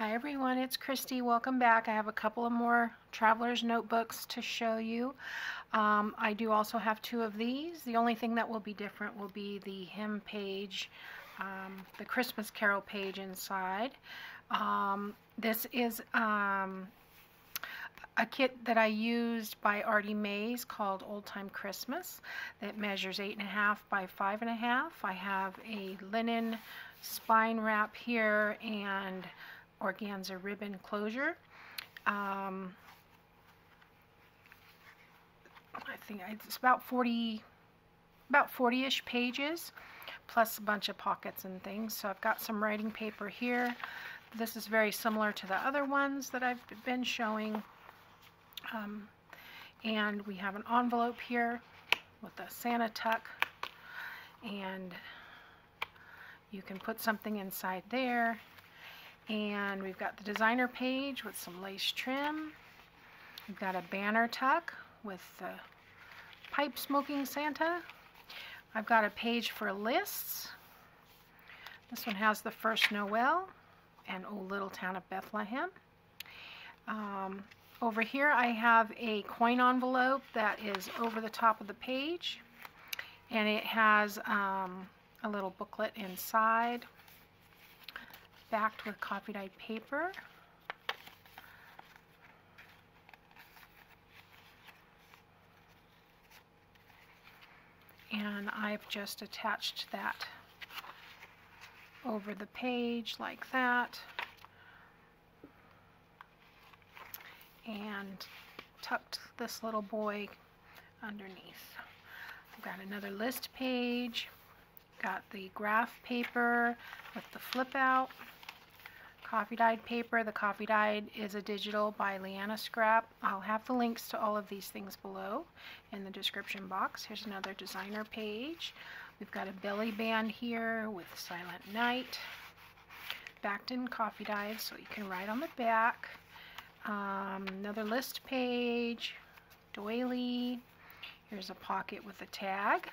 Hi everyone, it's Kristi. Welcome back. I have a couple of more Traveler's Notebooks to show you. Um, I do also have two of these. The only thing that will be different will be the hymn page, um, the Christmas Carol page inside. Um, this is um, a kit that I used by Artymaze called Old Time Christmas that measures 8.5 by 5.5. I have a linen spine wrap here and organza ribbon closure. Um, I think it's about 40, about 40-ish pages, plus a bunch of pockets and things. So I've got some writing paper here. This is very similar to the other ones that I've been showing. Um, and we have an envelope here with a Santa tuck and you can put something inside there and we've got the designer page with some lace trim. We've got a banner tuck with the pipe smoking Santa. I've got a page for lists. This one has the first Noel and O Little Town of Bethlehem. Um, over here I have a coin envelope that is over the top of the page and it has um, a little booklet inside backed with coffee dyed paper. And I've just attached that over the page like that. And tucked this little boy underneath. I've got another list page, got the graph paper with the flip out coffee dyed paper. The coffee dyed is a digital by Leanna Scrap. I'll have the links to all of these things below in the description box. Here's another designer page. We've got a belly band here with Silent Night, backed in coffee dyed so you can write on the back. Um, another list page, doily. Here's a pocket with a tag.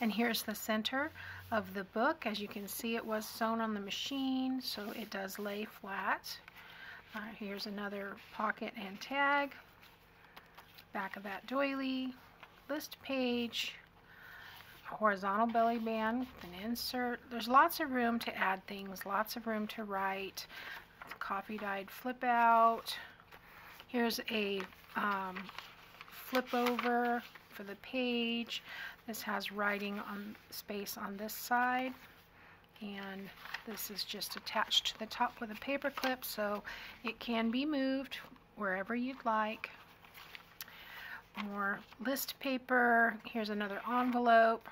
And here's the center of the book. As you can see, it was sewn on the machine, so it does lay flat. Uh, here's another pocket and tag. Back of that doily, list page, horizontal belly band an insert. There's lots of room to add things, lots of room to write. Coffee dyed flip out. Here's a um, flip over for the page. This has writing on space on this side and this is just attached to the top with a paper clip so it can be moved wherever you'd like. More list paper. Here's another envelope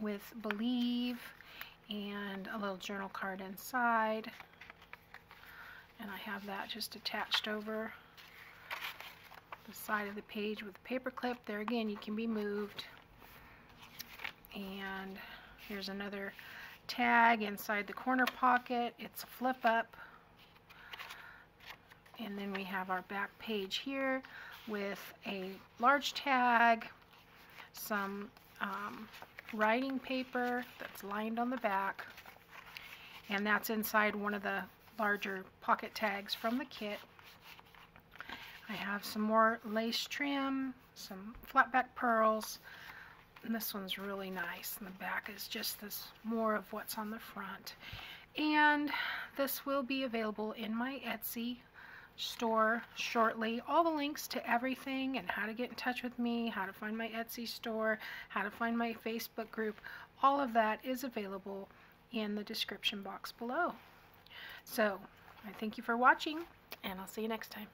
with Believe and a little journal card inside. And I have that just attached over the side of the page with a paper clip. There again, you can be moved. And here's another tag inside the corner pocket. It's a flip up. And then we have our back page here with a large tag some um, writing paper that's lined on the back. And that's inside one of the larger pocket tags from the kit I have some more lace trim some flat back pearls and this one's really nice. And the back is just this more of what's on the front. And this will be available in my Etsy store shortly. All the links to everything and how to get in touch with me, how to find my Etsy store, how to find my Facebook group, all of that is available in the description box below. So, I thank you for watching, and I'll see you next time.